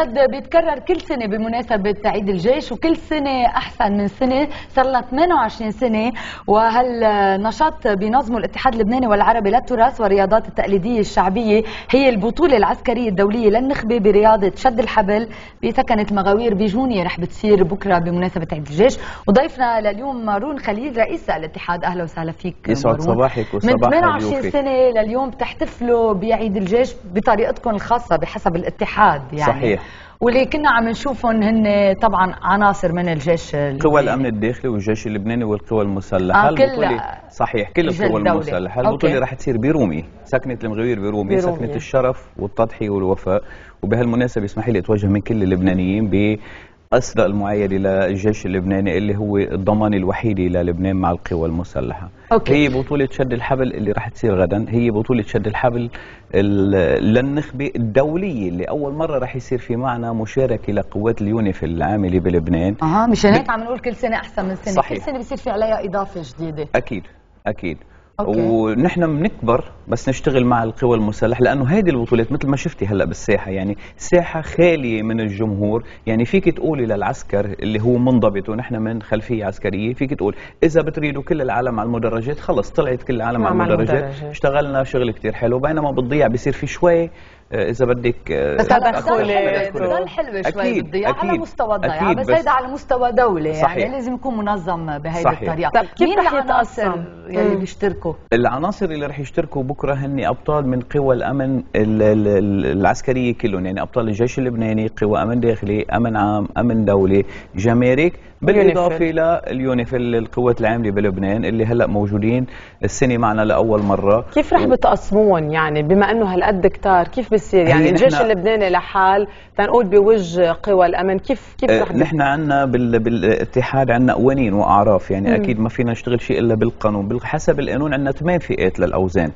مشهد بيتكرر كل سنة بمناسبة عيد الجيش وكل سنة أحسن من سنة. صار لها 28 سنة وهالنشاط بينظمه الاتحاد اللبناني والعربي للتراث والرياضات التقليدية الشعبية هي البطولة العسكرية الدولية للنخبة برياضة شد الحبل بسكنة المغاوير بجوني رح بتصير بكرة بمناسبة عيد الجيش. وضيفنا لليوم مارون خليل رئيس الاتحاد. أهلا وسهلا فيك يسعد صباحك وصباح من 28 سنة لليوم بتحتفلوا بعيد الجيش بطريقتكم الخاصة بحسب الاتحاد يعني. صحيح. واللي كنا عم نشوفهم هن طبعا عناصر من الجيش قوى الأمن الداخلي والجيش اللبناني والقوى المسلحة. آه كل صحيح كل القوى المسلحة. البطوله رح تصير برومي. ثكنة المغاوير برومية, برومية. ثكنة الشرف والتضحية والوفاء. وبهالمناسبة اسمحي لي أتوجه من كل اللبنانيين بأسمى المعايدة للجيش اللبناني اللي هو الضمان الوحيد للبنان مع القوى المسلحة. okay. هي بطولة شد الحبل اللي راح تصير غدا. هي بطولة شد الحبل للنخبة الدولية اللي أول مرة راح يصير في معنا مشاركة لقوات اليونيفيل العاملة بلبنان. أها مشان هيك عم نقول كل سنة أحسن من سنة. صحيح. كل سنة بيصير في عليها إضافة جديدة. أكيد أكيد. okay. ونحن بنكبر بس نشتغل مع القوى المسلحة لأنه هذه البطولات مثل ما شفتي هلأ بالساحة يعني ساحه خالية من الجمهور يعني فيك تقولي للعسكر اللي هو منضبط ونحن من خلفية عسكرية فيك تقول إذا بتريدوا كل العالم على المدرجات خلص طلعت كل العالم على المدرجات اشتغلنا شغل كثير حلو بينما بتضيع بصير في شوي إذا بدك آه، بس بضل حلوة شوي بتضيع على مستوى الضيعه بس هيدا على مستوى دولة يعني صحيح. لازم يكون منظم بهيدي الطريقة. طيب كيف رح يتأثر؟ يلي بيشتركوا؟ العناصر اللي رح يشتركوا بكرة هن أبطال من قوى الأمن العسكرية كلهم يعني أبطال الجيش اللبناني قوى أمن داخلي أمن عام أمن دولي جمارك بالإضافة لليونيفيل القوات العاملة بلبنان اللي هلأ موجودين السنة معنا لأول مرة. كيف رح بتقسموهم؟ يعني بما إنه هالقد كتار كيف بصير يعني الجيش اللبناني لحال تنقول بوجه قوى الأمن. كيف كيف رح نحن عندنا بال... بالاتحاد عندنا قوانين وأعراف. يعني مم. أكيد ما فينا نشتغل شيء إلا بالقانون. حسب القانون عندنا ثمان فئات للأوزان.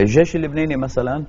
الجيش اللبناني مثلا آه،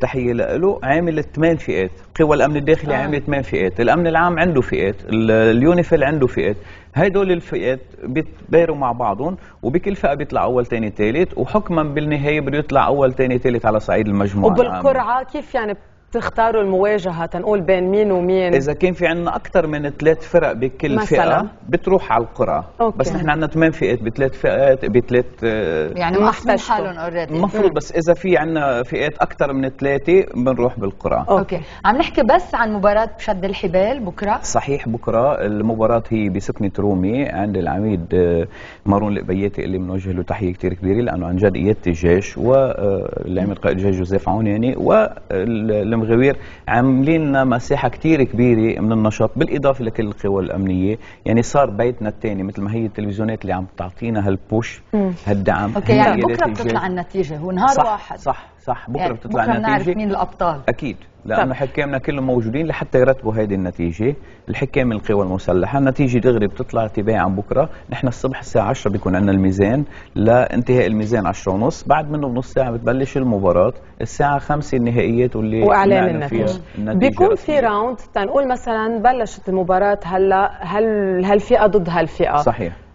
تحية له عامل ثمان فئات. قوى الأمن الداخلي آه. عامل ثمان فئات. الأمن العام عنده فئات. اليونيفيل عنده فئات. هدول الفئات بيتباروا مع بعضهم وبكل فئة بيطلع أول ثاني ثالث وحكما بالنهاية بده يطلع أول ثاني ثالث على صعيد المجموعة. وبالقرعة كيف يعني تختاروا المواجهة تنقول بين مين ومين؟ إذا كان في عندنا أكثر من ثلاث فرق بكل مثلاً. فئة بتروح على القرعه okay. بس نحن عندنا ثمان فئات بثلاث فئات بثلاث آه، يعني محسوب حالهم already المفروض بس إذا في عندنا فئات أكثر من ثلاثة بنروح بالقرعه okay. okay. عم نحكي بس عن مباراة بشد الحبال بكرة. صحيح بكرة المباراة هي بثكنة رومي عند العميد آه، مارون القبياتي اللي بنوجه له تحية كثير كبيرة لأنه عن جد قياده الجيش والعميد قائد الجيش جوزيف عون يعني والمغاوير عاملين لنا مساحة كثير كبيرة من النشاط بالإضافة لكل القوى الأمنية. يعني صار بيتنا الثاني مثل ما هي التلفزيونات اللي عم تعطينا هال push هالدعم. okay يعني بكرة بتطلع النتيجة هو نهار صح واحد. صح. صح بكرة يعني بتطلع بكرة النتيجه بكره مين الأبطال. أكيد لأنه حكامنا كلهم موجودين لحتى يرتبوا هذه النتيجة. الحكام القوى المسلحة النتيجه دغري بتطلع تباعا بكرة. نحن الصبح الساعة 10 بيكون عندنا الميزان لانتهاء الميزان 10 ونص. بعد منه بنص ساعة بتبلش المباراة. الساعة 5 النهائيات واللي وإعلان النتيجة. بيكون في round تنقول مثلا بلشت المباراة هلأ هل هالفئه ضد هالفئه صحيح.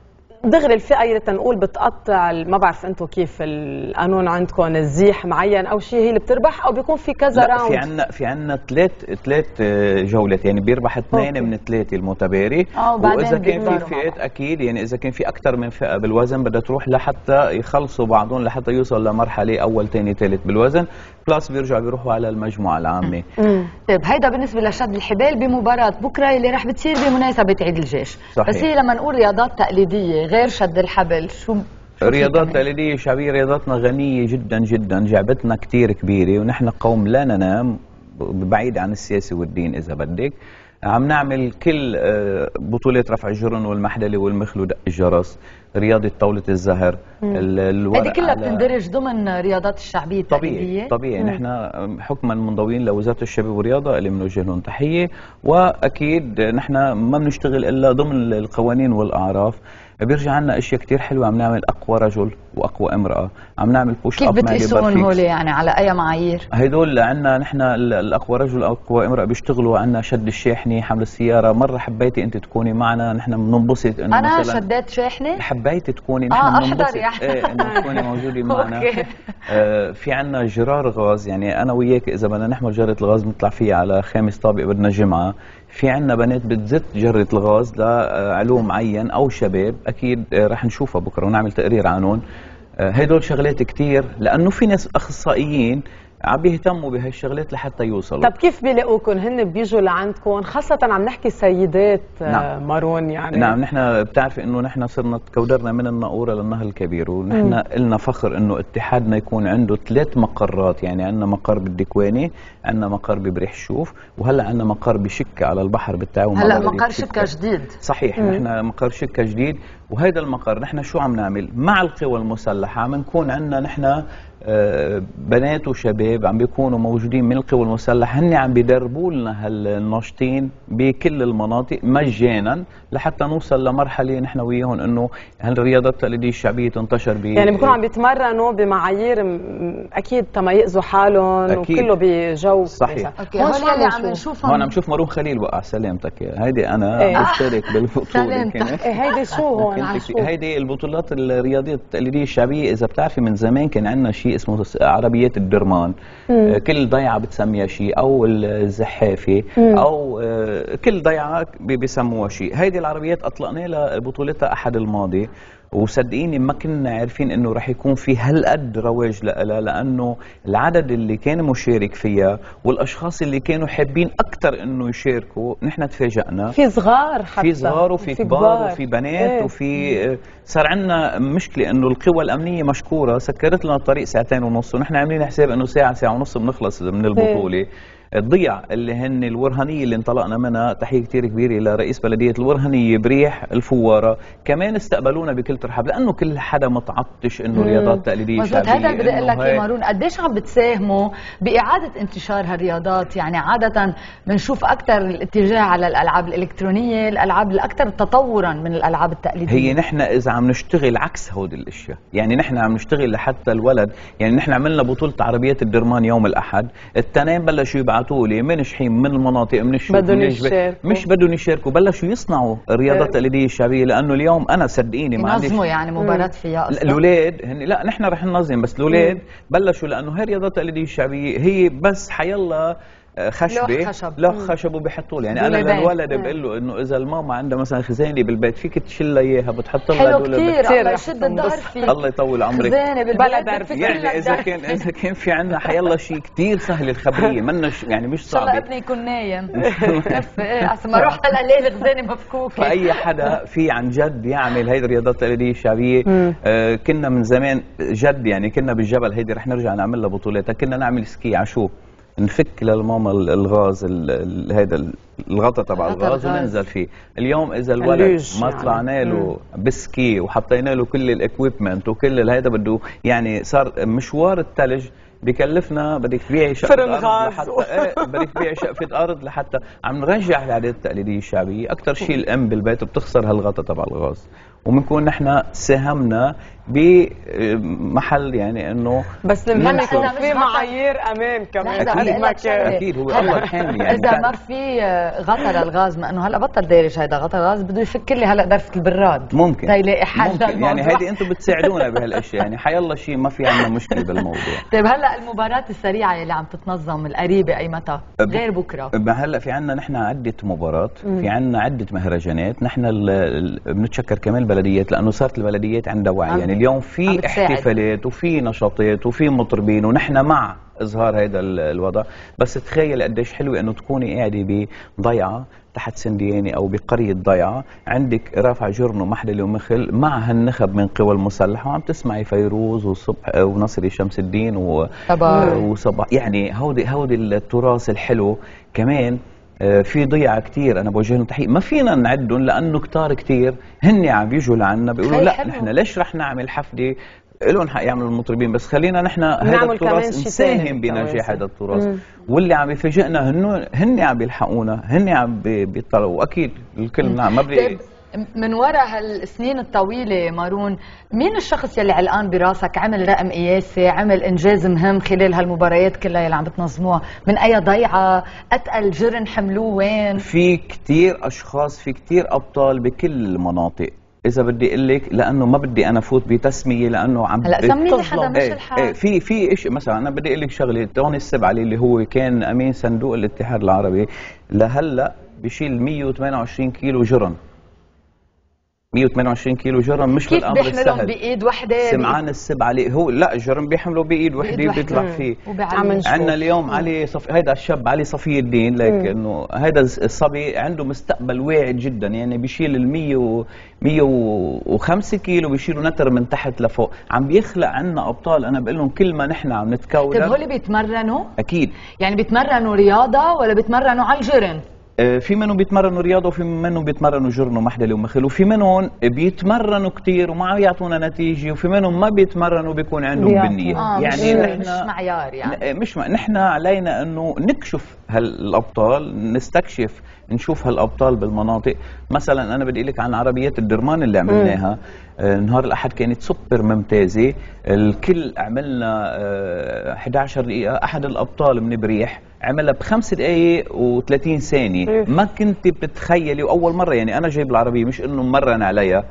دغري الفئة اللي تنقول بتقطع ما بعرف أنتم كيف القانون عندكم الزيح معين أو شيء هي اللي بتربح أو بيكون في كذا round في عندنا في عندنا ثلاث ثلاث جولات يعني بيربح اثنين من الثلاثه المتباري. آه، وإذا كان في فئات أكيد يعني إذا كان في أكثر من فئة بالوزن بدها تروح لحتى يخلصوا بعضهم لحتى يوصل لمرحلة أول ثاني ثالث بالوزن. بلس بيرجعوا بيروحوا على المجموعة العامة. طيب هيدا بالنسبة لشد الحبال بمباراة بكرة اللي راح بتصير بمناسبة عيد الجيش. صحيح. بس هي لما نقول رياضات تقليدية غير شد الحبل. شو رياضات تقليدية شعبية رياضاتنا غنية جدا جدا جعبتنا كثير كبيرة ونحن قوم لا ننام بعيد عن السياسة والدين إذا بدك. عم نعمل كل آه، بطولات رفع الجرن والمحدلة والمخل ودق الجرس رياضة طاولة الزهر هذه كلها بتندرج ضمن رياضات الشعبية التقليدية. طبيعي. طبيعي نحن حكما منضوين لوزارة الشباب والرياضة اللي بنوجه لهم تحية. وأكيد نحن ما بنشتغل إلا ضمن القوانين والأعراف. بيرجع عنا أشياء كثير حلوة. عم نعمل أقوى رجل وأقوى امرأة. عم نعمل بوش كيف بتقيسون هول يعني؟ على أي معايير؟ هدول عندنا نحن الأقوى رجل واقوى امرأة بيشتغلوا عندنا شد الشاحنة حمل السيارة. مرة حبيتي أنت تكوني معنا. نحن بننبسط إنه أنا شديت شاحنة؟ حب حبيت تكوني. نحن آه احضر يعني. إيه إنه تكوني موجودة معنا. آه في عنا جرار غاز. يعني أنا وياك إذا بدنا نحمل جرة الغاز بنطلع فيها على خامس طابق بدنا جمعة. في عنا بنات بتزت جرة الغاز لعلوم معين أو شباب. أكيد آه، رح نشوفها بكرة ونعمل تقرير عنهم آه، هدول شغلات كتير لأنه في ناس أخصائيين عم بيهتموا بهالشغلات لحتى يوصلوا. طب كيف بيلاقوكم هن بيجوا لعندكم خاصة عم نحكي سيدات آه، نعم. مارون يعني. نعم نحن بتعرفي إنه نحن صرنا تكودرنا من الناقورة للنهر الكبير ونحن لنا فخر إنه اتحادنا يكون عنده ثلاث مقرات يعني عندنا مقر بالدكواني عندنا مقر ببريح الشوف وهلا عندنا مقر بشكة على البحر بالتعاون هلا مقر شكة. جديد. صحيح مم. نحن مقر شكة جديد وهذا المقر نحن شو عم نعمل؟ مع القوى المسلحة عم نكون عندنا نحن بنات وشباب عم بيكونوا موجودين من القوى المسلحة هن عم بيدربوا لنا هالناشطين بكل المناطق مجانا لحتى نوصل لمرحلة نحن وياهم إنه هالرياضات التقليدية الشعبية تنتشر ب يعني بيكونوا عم بيتمرنوا بمعايير أكيد تما ياذوا حالهم وكله بجو صحيح. أوكي هون اللي عم نشوفهم. هون عم نشوف مروم خليل وقع. سلامتك هيدي أنا إيه. عم بشترك بالبطولة إيه هيدي شو هون؟ هيدي البطولات الرياضية التقليدية الشعبية. إذا بتعرفي من زمان كان عندنا شيء اسمه عربيات الدرمان. مم. آه، كل ضيعة بتسميها شيء أو الزحافة أو آه، كل ضيعة بيسموها شيء. هيدي العربيات اطلقنا لها بطولتها أحد الماضي. وصدقيني ما كنا عارفين إنه رح يكون في هالقد رواج لها لأنه العدد اللي كان مشارك فيها والأشخاص اللي كانوا حابين أكثر إنه يشاركوا نحن تفاجئنا في صغار حتى في صغار وفي كبار وفي بنات إيه. وفي صار عندنا مشكلة إنه القوى الأمنية مشكورة سكرت لنا الطريق ساعتين ونص ونحن عاملين حساب إنه ساعة ساعة ونص بنخلص من البطولة إيه. الضيع اللي هن الورهنيه اللي انطلقنا منها تحية كثير كبيرة لرئيس بلدية الورهنيه بريح الفوارة. كمان استقبلونا بكل ترحاب لأنه كل حدا متعطش إنه رياضات تقليدية شعبيه هذا بدي أقول لك يا مارون قديش عم بتساهموا بإعادة انتشار هالرياضات؟ يعني عادة بنشوف أكثر الاتجاه على الألعاب الإلكترونية الألعاب الأكثر تطورا من الألعاب التقليدية. هي نحن إذا عم نشتغل عكس هودي الأشياء. يعني نحن عم نشتغل لحتى الولد يعني نحن عملنا بطولة عربيات الدرمان يوم الأحد. التنين بلشوا يبعثوا يبعثوا لي من شحيم من المناطق من الشوك بدهم يشاركوا. مش بدهم يشاركوا بلشوا يصنعوا الرياضات. التقليديه الشعبية لأنه اليوم أنا صدقيني ما عنديش ينظموا يعني مباراة فيها أصلا. الاولاد هن لا نحن رح ننظم بس الاولاد بلشوا لأنه هي الرياضات التقليديه الشعبية هي بس حيلا خشبة لوح خشب. لوح خشب وبحطوا له يعني أنا للولد بقول له إنه إذا الماما عندها مثلا خزانه بالبيت فيك تشيلها إياها بتحط لها حلو كثير الله يشد الظهر فيه الله يطول عمرك. خزانه بالبلد يعني إذا كان إذا كان في عندنا حيلا شيء كثير سهل الخبرية. منا يعني مش صعب إن شاء الله ابني يكون نايم. إيه احسن ما أروح هلا الليل خزانه مفكوكة. فأي حدا في عن جد يعمل هيدي الرياضات التقليديه الشعبية. آه كنا من زمان جد يعني كنا بالجبل هيدي رح نرجع نعمل لها بطولات كنا نعمل ski على شو نفك للماما الغاز هذا الغطا تبع الغاز وننزل فيه. اليوم إذا الولد ما يعني. طلعنا له ب ski وحطينا له كل ال equipment وكل هذا بده يعني صار مشوار الثلج بكلفنا بدك تبيعي شقفة ارض لحتى إيه بدك تبيعي شقفة ارض لحتى عم نرجع العادات التقليدية الشعبية. أكثر شيء الأم بالبيت بتخسر هالغطا تبع الغاز. وبنكون نحن ساهمنا بمحل يعني إنه بس المهم يكون في معايير أمان كمان. أكيد أكيد هو الله حامي يعني إذا ما في غطا للغاز ما إنه هلا بطل دارج هذا غطا غاز بده يفك لي هلا درفه البراد. ممكن تيلاقي حل ممكن. يعني هيدي أنتم بتساعدونا بهالاشياء يعني حيالله شيء ما في عندنا مشكلة بالموضوع. طيب هلا المباراة السريعة اللي عم تتنظم القريبة أي متى؟ غير بكرة. هلا في عندنا نحن عدة مباريات في عندنا عدة مهرجانات. نحن بنتشكر كمان البلديات لأنه صارت البلديات عندها وعي. يعني اليوم في احتفالات وفي نشاطات وفي مطربين ونحن مع إظهار هذا الوضع. بس تخيل قديش حلو إنه تكوني قاعدة بضيعة تحت سندياني أو بقرية ضيعة عندك رافع جرن ومحلل ومخل مع هالنخب من قوى المسلحة وعم تسمعي فيروز وصبح ونصري شمس الدين وصباح. يعني هودي هودي التراث الحلو. كمان في ضيعة كثير أنا بوجه لهم تحية. ما فينا نعدهم لأنه كتار كثير هن عم بيجوا لعنا بيقولوا لا نحن ليش رح نعمل حفلة؟ لهم حق يعملوا المطربين بس خلينا نحن هذا التراث نساهم بنجاح هذا التراث. واللي عم يفاجئنا هن هن عم يلحقونا هن عم بيطلعوا. واكيد الكل نعم ما بدي من وراء هالسنين الطويلة مارون مين الشخص يلي علقان براسك؟ عمل رقم قياسي عمل إنجاز مهم خلال هالمباريات كلها يلي عم بتنظموها من أي ضيعة؟ أتقل جرن حملوه وين؟ في كتير أشخاص في كتير أبطال بكل المناطق. إذا بدي أقول لك لأنه ما بدي أنا فوت بتسمية لأنه عم هلا سمي لي حدا مش إيه الحال. إيه في في شيء مثلا أنا بدي أقول لك شغلة توني السبعلي اللي هو كان أمين صندوق الاتحاد العربي. لهلأ بشيل 128 كيلو جرن. 128 كيلو جرن مش كيف بالأمر السهل. كيف بإيد وحدة؟ سمعان السبعلي هو لا الجرن بيحمله بإيد وحدة بيطلع فيه. عندنا اليوم علي صف... هيدا الشاب علي صفي الدين لك إنه هيدا الصبي عنده مستقبل واعد جدا. يعني بيشيل ال 100 و 105 كيلو بيشيلوا نتر من تحت لفوق. عم بيخلق عنا أبطال. أنا بقول لهم كل ما نحن عم نتكون. طيب هول بيتمرنوا؟ أكيد. يعني بيتمرنوا رياضة ولا بيتمرنوا على الجرن آه، في منهم بيتمرنوا رياضة وفي منهم بيتمرنوا جرن ومحدله ومخل وفي منهم بيتمرنوا كثير وما عم يعطونا نتيجة وفي منهم ما بيتمرنوا بيكون عندهم بنيه آه يعني مش, مش معيار يعني. آه، مش نحن علينا إنه نكشف هالأبطال نستكشف نشوف هالأبطال بالمناطق. مثلا أنا بدي لك عن عربيات الدرمان اللي عملناها. آه نهار الأحد كانت سوبر ممتازة. الكل عملنا آه 11 دقيقة. أحد الأبطال من بريح عملها بخمس دقائق و30 ثانية. ما كنت بتتخيلي وأول مرة يعني أنا جايب العربية مش إنه مرن عليها. آه،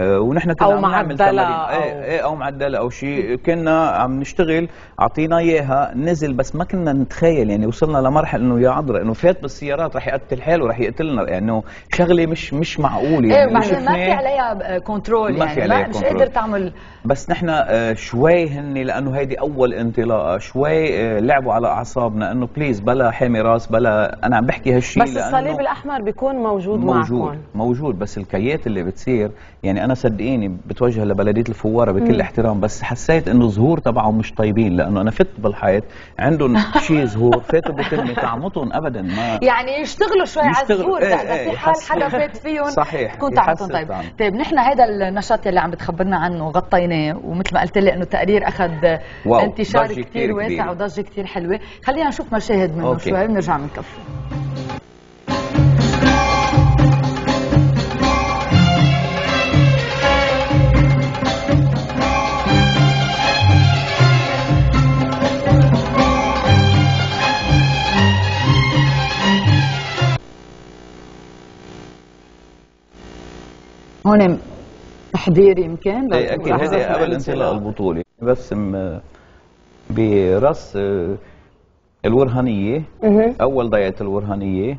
ونحن كنا أو عم نعمل تمارين. أو, إيه إيه أو معدلة أو شيء. كنا عم نشتغل أعطينا إياها نزل بس ما كنا نتخيل. يعني وصلنا لمرحلة إنه يا عذرا إنه فات بالسيارات رح يقتل حاله ورح يقتلنا يعني شغلة مش مش معقوله يعني إيه ما في عليها control يعني ما في عليها مش قادر تعمل بس نحن آه، شوي هن لأنه هيدي أول انطلاقة. شوي آه، لعبوا على أعصابنا. إنه please بلا حامي راس بلا أنا عم بحكي هالشيء بس الصليب الأحمر بيكون موجود, موجود معكم. موجود. بس الكيات اللي بتصير يعني أنا صدقيني بتوجه لبلدية الفوارة بكل مم. احترام بس حسيت إنه ظهور تبعهم مش طيبين لأنه أنا فت بالحيط عندهم شيء ظهور فاتوا بكلمة طعمتهم ابدا ما يعني يشتغلوا شوي على الظهور إيه إيه في حال حدا فات فيهم صحيح تكون طعمتهم طيب. طيب نحن هذا النشاط يلي عم بتخبرنا عنه غطيناه ومثل ما قلت لي إنه التقرير أخذ انتشار كثير واسع وضجة كثير حلوة. خلينا نشوف مشاهد منه شوي بنرجع بنكفي. هون تحضير يمكن إيه أكيد هذه قبل انطلاق البطوله بس برأس آه، الورهانية أول ضيعة الورهانية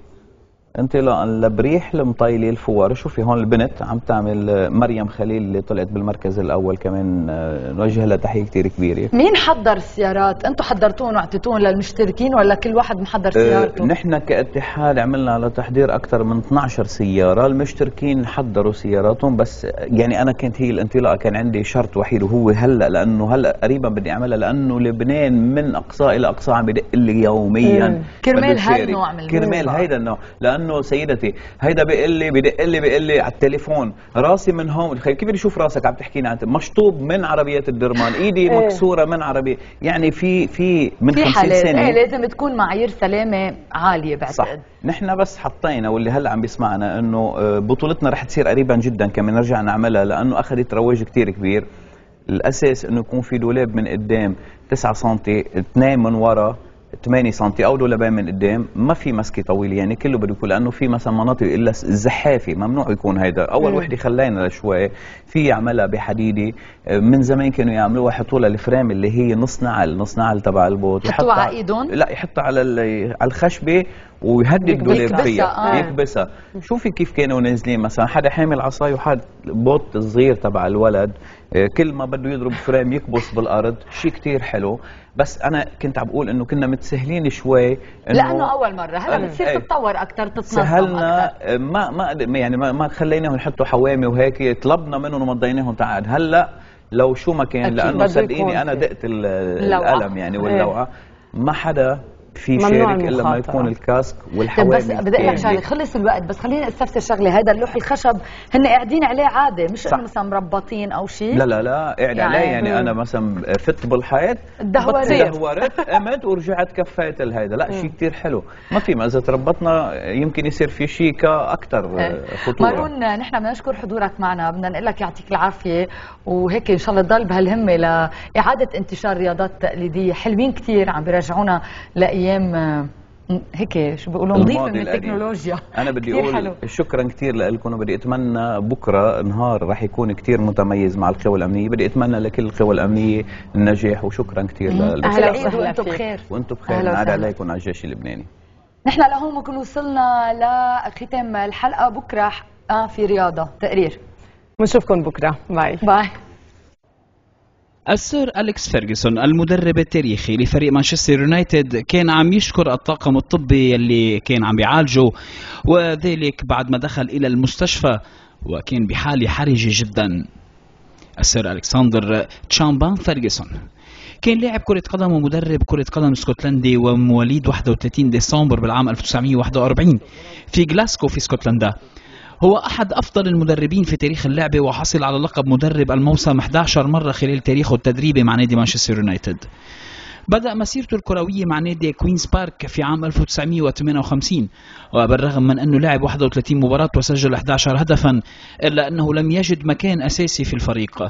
انطلاقا لبريح المطيلي الفوار. شوفي هون البنت عم تعمل مريم خليل اللي طلعت بالمركز الأول كمان آه، نوجه لها تحية كثير كبيرة. مين حضر السيارات؟ أنتم حضرتوهم وأعطيتوهم للمشتركين ولا كل واحد محضر أه، سيارته؟ نحن كاتحاد عملنا على تحضير أكثر من 12 سيارة. المشتركين حضروا سياراتهم بس يعني أنا كانت هي الانطلاقة كان عندي شرط وحيد وهو هلأ لأنه هلأ قريبا بدي أعملها لأنه لبنان من أقصى إلى أقصى عم بدق لي يوميا كرمال هالنوع من كرمال هيدا النوع. لأنه سيدتي هيدا بيقول لي بدق لي بيقول لي على التليفون. راسي من هون كيف بدي أشوف راسك عم تحكينا أنت؟ مشطوب من عربيات الدرمان إيدي إيه. مكسورة من عربية. يعني في في من في 50 سنة. إيه لازم تكون معايير سلامة عالية بعتقد صح. نحن بس حطينا واللي هلأ عم بيسمعنا إنه آه، بطولتنا رح تصير قريبا جدا كمان نرجع نعملها لأنه أخذت رواج كثير كبير. الأساس إنه يكون في دولاب من قدام 9 سم اثنين من ورا. 8 سم أو دولابين من قدام ما في مسكة طويلة يعني كله بده يكون لأنه في مثلا مناطق إلا الزحافه ممنوع يكون هيدا. أول وحدة خلينا شوي في يعملها بحديدة. من زمان كانوا يعملوها يحطوا لها ال frein اللي هي نص نعل نص نعل تبع البوت يحطوها على إيدهم؟ لا يحطها على على الخشبة ويهدد الدولاب فيها. آه. يكبسها. شوفي كيف كانوا نازلين؟ مثلا حدا حامل عصاي وحد بوت صغير تبع الولد آه، كل ما بده يضرب فريم يكبس بالأرض. شيء كثير حلو. بس أنا كنت عم بقول إنه كنا متسهلين شوي إنه لأنه أول مرة. هلا بتصير إيه. تتطور أكثر تتنظم سهلنا أكتر. ما ما يعني ما, ما خليناهم يحطوا حوامي وهيك طلبنا منهم ومضيناهم تعال هلأ لو شو ما كان لأنه صدقيني أنا دقت القلم يعني واللوعه ما حدا في شارك إلا ما يكون الكاسك والحوامل بس بدي أقول لك شغلة خلص الوقت بس خليني أستفسر شغلة هذا اللوح الخشب هن قاعدين عليه عادة مش انه مثلا مربطين أو شيء لا لا لا قاعد يعني عليه يعني أنا مثلا فت بالحيط دهورت دهورت قمت ورجعت كفيت الهيدا. لا شيء كثير حلو. ما في ما اذا تربطنا يمكن يصير في شيء أكثر إيه. خطورة. مارون نحن بدنا نشكر حضورك معنا بدنا نقول لك يعطيك العافية وهيك إن شاء الله تضل بهالهمة لإعادة انتشار رياضات تقليدية. حلوين كثير عم بيرجعونا لايام هيك شو بيقولوا نظيفة من التكنولوجيا. أنا بدي أقول حلو. شكرا كثير لكم وبدي أتمنى بكرة نهار رح يكون كثير متميز مع القوى الأمنية. بدي أتمنى لكل القوى الأمنية النجاح وشكرا كثير لكم أهلا وسهلا وأنتم بخير. وأنتم بخير. نعد عليكم على الجيش اللبناني. نحن لهون بنكون وصلنا لختام الحلقة. بكرة آه في رياضة تقرير. بنشوفكم بكرة. bye. bye. السير أليكس فيرجسون المدرب التاريخي لفريق مانشستر يونايتد كان عم يشكر الطاقم الطبي اللي كان عم بيعالجه وذلك بعد ما دخل إلى المستشفى وكان بحالة حرجة جدا. السير ألكسندر تشابمان فيرجسون كان لاعب كرة قدم ومدرب كرة قدم اسكتلندي ومواليد 31 ديسمبر بالعام 1941 في جلاسكو في اسكتلندا هو أحد أفضل المدربين في تاريخ اللعبة وحصل على لقب مدرب الموسم 11 مرة خلال تاريخه التدريبي مع نادي مانشستر يونايتد. بدأ مسيرته الكروية مع نادي كوينز بارك في عام 1958 وبالرغم من أنه لعب 31 مباراة وسجل 11 هدفا إلا أنه لم يجد مكان أساسي في الفريق.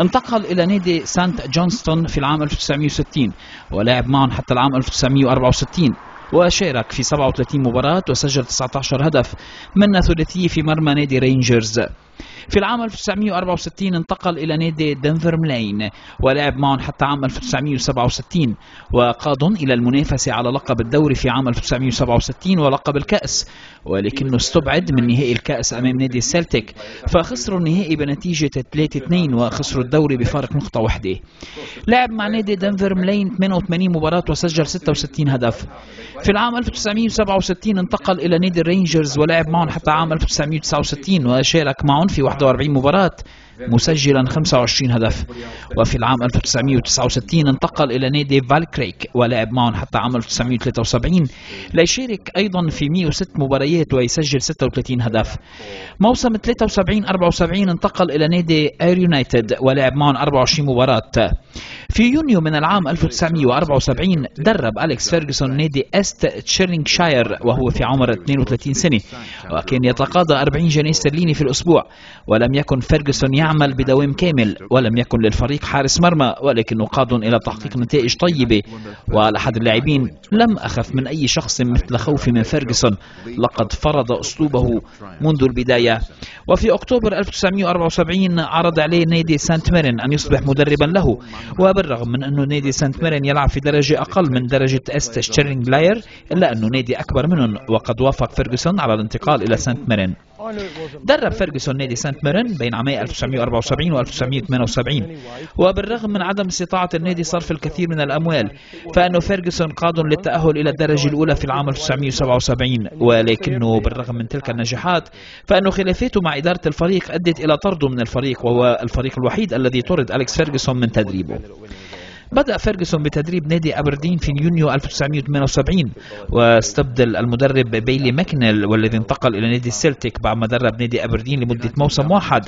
انتقل إلى نادي سانت جونستون في العام 1960 ولعب معهم حتى العام 1964 وشارك في 37 مباراة وسجل 19 هدف. منها ثلاثية في مرمى نادي رينجرز. في العام 1964 انتقل إلى نادي دنفرملاين ولعب معهم حتى عام 1967 وقادهم إلى المنافسة على لقب الدوري في عام 1967 ولقب الكأس ولكنه استبعد من نهائي الكأس أمام نادي السلتيك فخسروا النهائي بنتيجة 3-2 وخسروا الدوري بفارق نقطة واحدة. لعب مع نادي دنفرملاين 88 مباراة وسجل 66 هدف. في العام 1967 انتقل إلى نادي الرينجرز ولعب معهم حتى عام 1969 وشارك معهم في 41 مباراة مسجلا 25 هدف. وفي العام 1969 انتقل إلى نادي فالكيرك ولعب معهم حتى عام 1973 ليشارك أيضا في 106 مباريات ويسجل 36 هدف. موسم 73 74 انتقل إلى نادي اير يونايتد ولعب معهم 24 مباراة. في يونيو من العام 1974 درب أليكس فيرجسون نادي إيست ستيرلينغشاير وهو في عمر 32 سنة وكان يتقاضى 40 جنيه استرليني في الأسبوع. ولم يكن فيرجسون يعمل بدوام كامل ولم يكن للفريق حارس مرمى ولكنه قاد إلى تحقيق نتائج طيبة. ولأحد اللاعبين لم أخف من أي شخص مثل خوفي من فيرجسون لقد فرض أسلوبه منذ البداية. وفي أكتوبر 1974 عرض عليه نادي سانت ميرين أن يصبح مدربا له. وبالرغم من أنه نادي سانت ميرين يلعب في درجة أقل من درجة إيست ستيرلينغشاير إلا أنه نادي أكبر منهم وقد وافق فيرجسون على الانتقال إلى سانت ميرين. درب فيرجسون نادي سانت ميرين بين عامي 1974 و 1978 وبالرغم من عدم استطاعة النادي صرف الكثير من الأموال فإنه فيرجسون قاد للتأهل إلى الدرجة الأولى في العام 1977 ولكنه بالرغم من تلك النجاحات فإنه خلافاته مع إدارة الفريق أدت إلى طرده من الفريق وهو الفريق الوحيد الذي طرد أليكس فيرجسون من تدريبه. بدأ فيرجسون بتدريب نادي أبردين في يونيو 1978 واستبدل المدرب بيلي ماكنيل والذي انتقل إلى نادي السلتيك بعد ما درب نادي أبردين لمدة موسم واحد.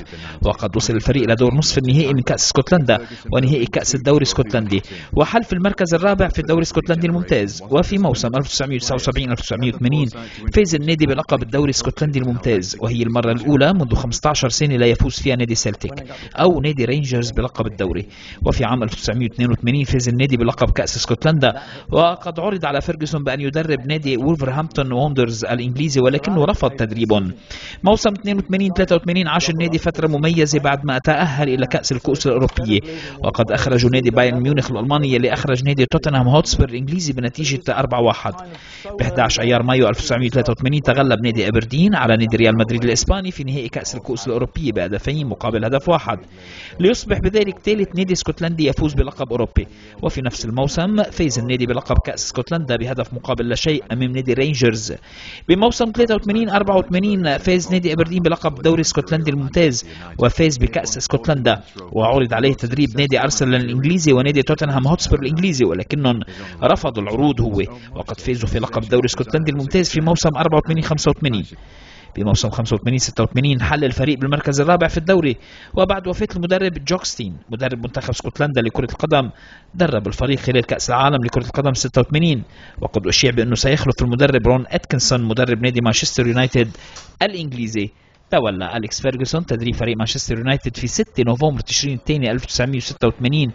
وقد وصل الفريق إلى دور نصف النهائي من كأس اسكتلندا ونهائي كأس الدوري الاسكتلندي وحل في المركز الرابع في الدوري الاسكتلندي الممتاز وفي موسم 1979-1980 فاز النادي بلقب الدوري الاسكتلندي الممتاز وهي المرة الأولى منذ 15 سنة لا يفوز فيها نادي سلتيك أو نادي رينجرز بلقب الدوري. وفي عام 1982 1980 فاز النادي بلقب كأس اسكتلندا. وقد عرض على فيرجسون بأن يدرب نادي وولفرهامبتون ووندرز الإنجليزي ولكنه رفض تدريبهم موسم 82 83 عاش النادي فترة مميزة بعد ما تأهل إلى كأس الكؤوس الأوروبية. وقد أخرجوا نادي بايرن ميونخ الألماني اللي أخرج نادي توتنهام هوتسبير الإنجليزي بنتيجة 4-1 ب 11 أيار مايو 1983 تغلب نادي أبردين على نادي ريال مدريد الإسباني في نهائي كأس الكؤوس الأوروبية بهدفين مقابل هدف واحد. ليصبح بذلك ثالث نادي اسكتلندي يفوز بلقب أوروبي. وفي نفس الموسم فاز النادي بلقب كأس اسكتلندا بهدف مقابل لا شيء أمام نادي رينجرز. بموسم 83 84 فاز نادي أبردين بلقب دوري اسكتلندي الممتاز وفاز بكأس اسكتلندا. وعرض عليه تدريب نادي أرسنال الإنجليزي ونادي توتنهام هوتسبير الإنجليزي ولكنهم رفضوا العروض هو. وقد فازوا في لقب دوري اسكتلندي الممتاز في موسم 84 85 بموسم 85 86 حل الفريق بالمركز الرابع في الدوري. وبعد وفاة المدرب جوك ستين مدرب منتخب اسكتلندا لكرة القدم درب الفريق خلال كأس العالم لكرة القدم 86 وقد أشيع بأنه سيخلف المدرب رون أتكنسون مدرب نادي مانشستر يونايتد الإنجليزي. تولى أليكس فيرجسون تدريب فريق مانشستر يونايتد في 6 نوفمبر تشرين الثاني 1986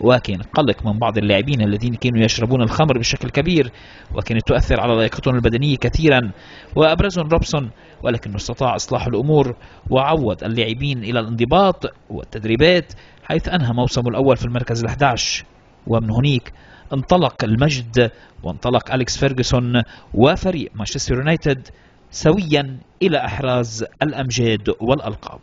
وكان قلق من بعض اللاعبين الذين كانوا يشربون الخمر بشكل كبير وكانت تؤثر على لياقتهم البدنية كثيرا. وأبرزهم روبسون ولكنه استطاع إصلاح الأمور وعود اللاعبين إلى الانضباط والتدريبات حيث أنهى موسمه الأول في المركز ال11 ومن هناك انطلق المجد وانطلق أليكس فيرغسون وفريق مانشستر يونايتد سويا إلى إحراز الأمجاد والألقاب.